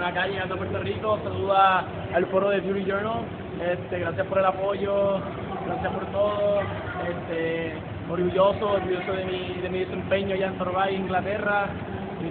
Bueno, acá llegando Puerto Rico, saluda al foro de Beauty Journal. Este, gracias por el apoyo, gracias por todo. Este, orgulloso, orgulloso de mi, de mi desempeño allá en Torbay, Inglaterra. Y